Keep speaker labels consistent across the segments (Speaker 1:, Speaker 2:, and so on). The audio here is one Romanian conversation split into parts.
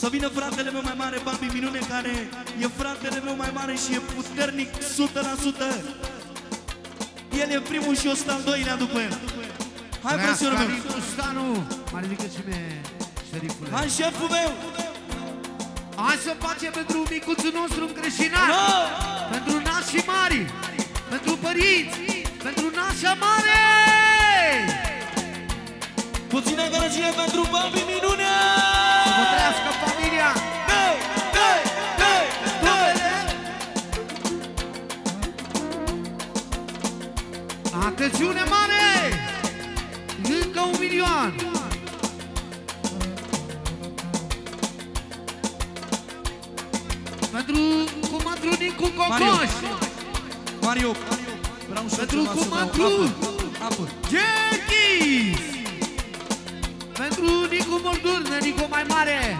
Speaker 1: Să vină fratele meu mai mare, Babi Minune, care e fratele meu mai mare și e puternic 100%. El e primul și eu sunt al doilea după el. Hai, frățiorul meu!
Speaker 2: Trăiască Stanu! Mai ridică și mie, șerifule.
Speaker 1: Hai, șeful meu!
Speaker 2: Hai să facem pentru micuțul nostru încreșinat,
Speaker 1: No!
Speaker 2: pentru nașii mari, pentru părinți, pentru nașa mare!
Speaker 1: Puțină gălăgie pentru Babi Minune!
Speaker 2: Atențiune mare! Încă un milion! Pentru comandru Nicu Cocoș!
Speaker 1: Mario, vreau să
Speaker 2: Pentru
Speaker 1: ceva să beau.
Speaker 2: comandru!
Speaker 1: Apă, apă.
Speaker 2: Jenkins! Pentru Nicu Moldurnă, Nicu mai mare!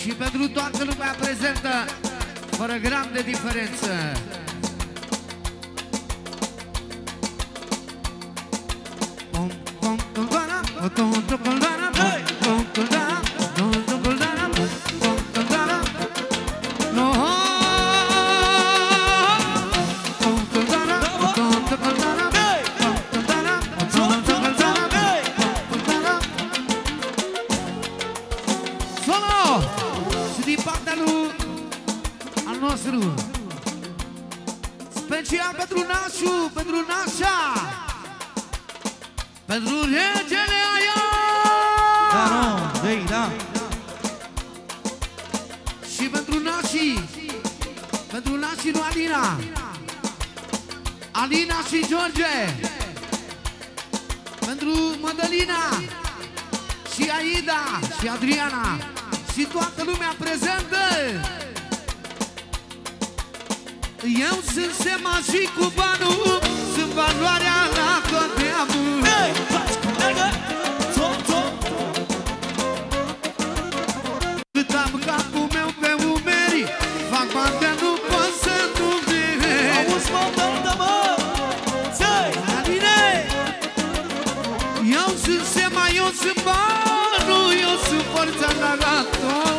Speaker 2: Și pentru toată lumea prezentă, fără gram de diferență. Pom, pom, pom, dana, pom, pom, pom, dana, pom, pom, pom, dana, pom, pom, Pentru regele aia.
Speaker 1: Da, no, dei, da.
Speaker 2: Și pentru nașii Pentru nașii lui Alina. Alina și George. Pentru Madalina Și Aida Și Adriana Și toată lumea prezentă. Eu sunt sema și cu banul
Speaker 1: Oh.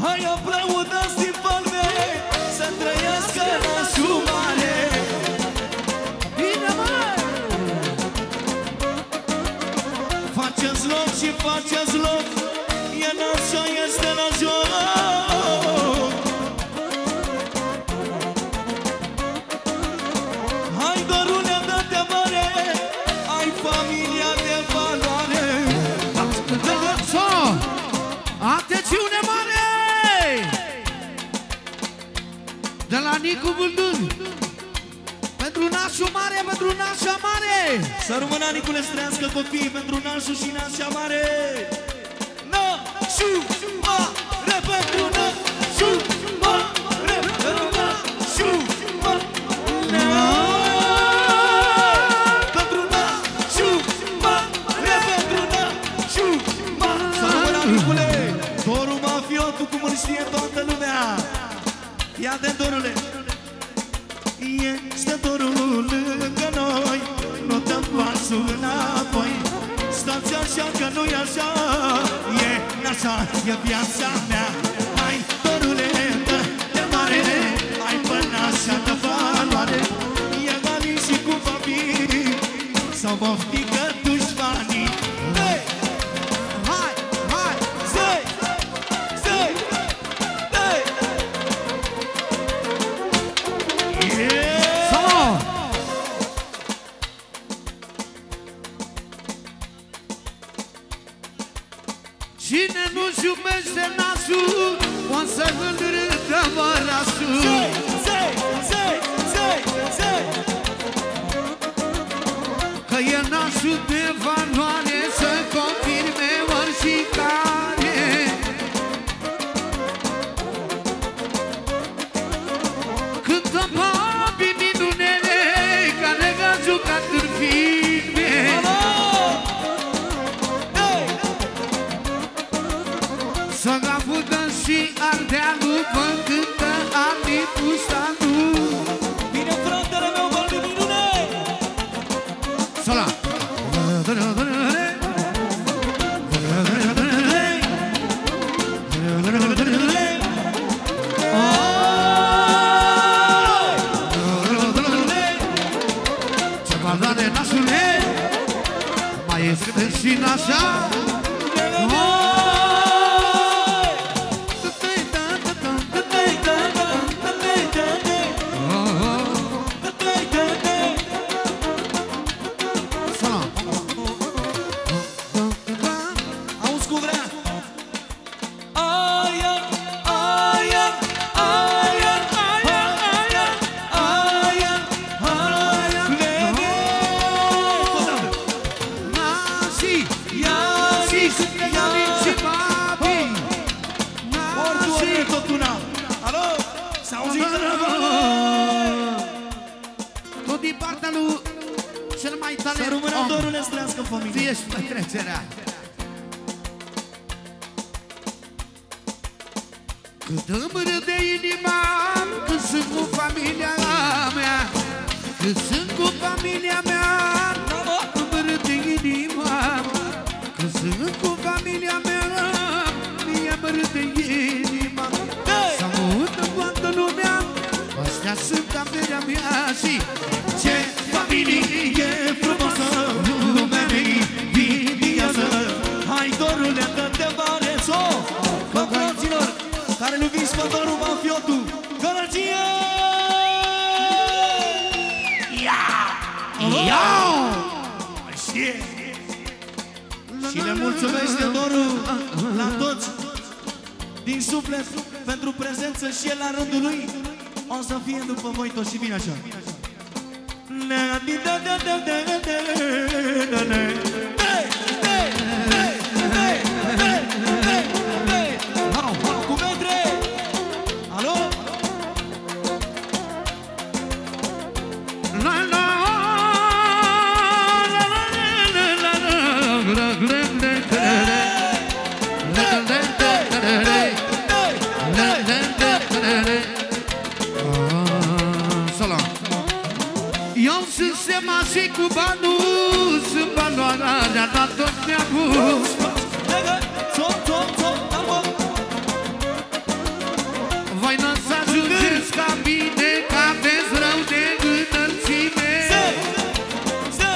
Speaker 2: Hai
Speaker 1: aplaudați din palme Să trăiască nașul mare
Speaker 2: Bine, mă!
Speaker 1: Faceți loc și faceți loc E nașa, este
Speaker 2: Nicu Buldun Pentru nașul mare, pentru nașa mare.
Speaker 1: Să rămână Nicule să trăiască copiii pentru nașul și nașa mare. Nașu așa E așa, e viața mea de valoare
Speaker 2: Să confirme oricare
Speaker 1: Cât am papi minunele Care
Speaker 2: v-a jucat în filme Să-mi apucă și
Speaker 1: ardealul Vă
Speaker 2: cântă
Speaker 1: amitul
Speaker 2: statul este și nașa lui cel mai
Speaker 1: Să
Speaker 2: tare
Speaker 1: rămână
Speaker 2: om.
Speaker 1: dorul să trăiască în familie.
Speaker 2: Fie și petrecerea. Cât îmi râde inima Când sunt cu familia mea. Când sunt cu familia mea Îmi râde inima. Când sunt cu familia mea Mie îmi râde inima.
Speaker 1: Hey!
Speaker 2: Să mă uită toată lumea Astea sunt averea mea. Și
Speaker 1: Ce familie frumoasă Lumea ne invidiază Hai dorule, dă-te mare so Bă, fraților, care nu vin spătorul mafiotul Gălăgie! Ia! Ia! Mai știe! Și le mulțumește dorul la toți din suflet pentru prezență și el la rândul lui o să fie după voi toți și bine așa. Cu
Speaker 2: Eu sunt sema și cu banul Sunt valoarea de-a dat tot neamul
Speaker 1: Țop, țop, țop, tambo!
Speaker 2: Voi n să ajungeți ca mine Că aveți rău de înălțime
Speaker 1: Se! Se!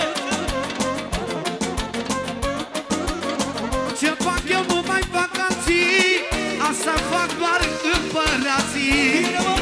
Speaker 2: Ce fac eu nu mai fac alții Asta fac doar împărații
Speaker 1: Bine mă,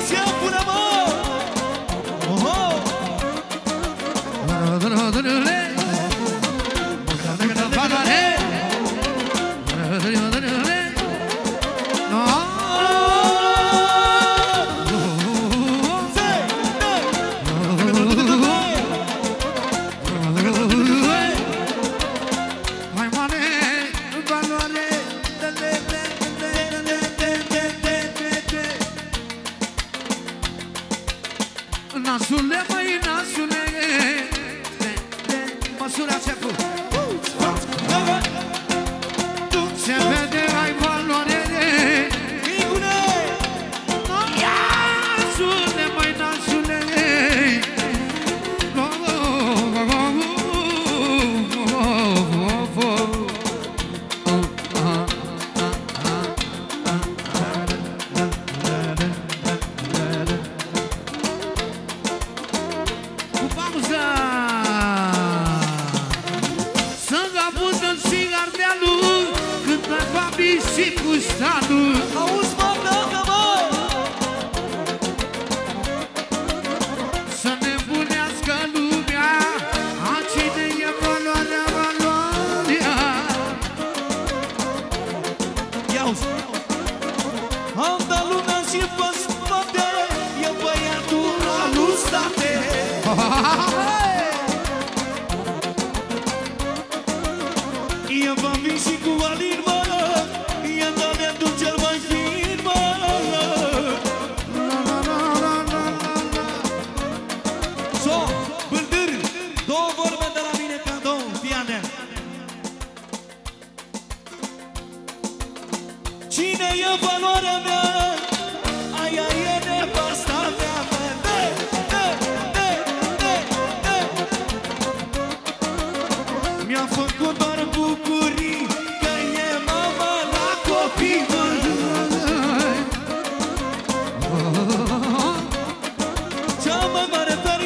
Speaker 1: și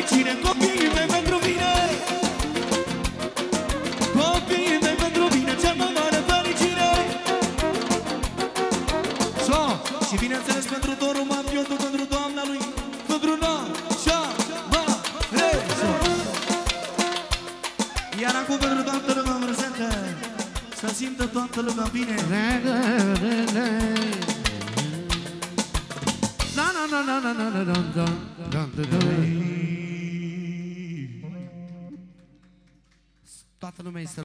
Speaker 1: mare fericire Copiii mei pentru mine Copiii mei pentru mine Cea mai mare fericire So, și bineînțeles pentru Doru Mafiotul Pentru doamna lui Pentru Nașa Mare So. Iar acum pentru toată lumea prezentă Să simtă toată lumea bine
Speaker 2: Na na na na na na na na na na na na Toată no mês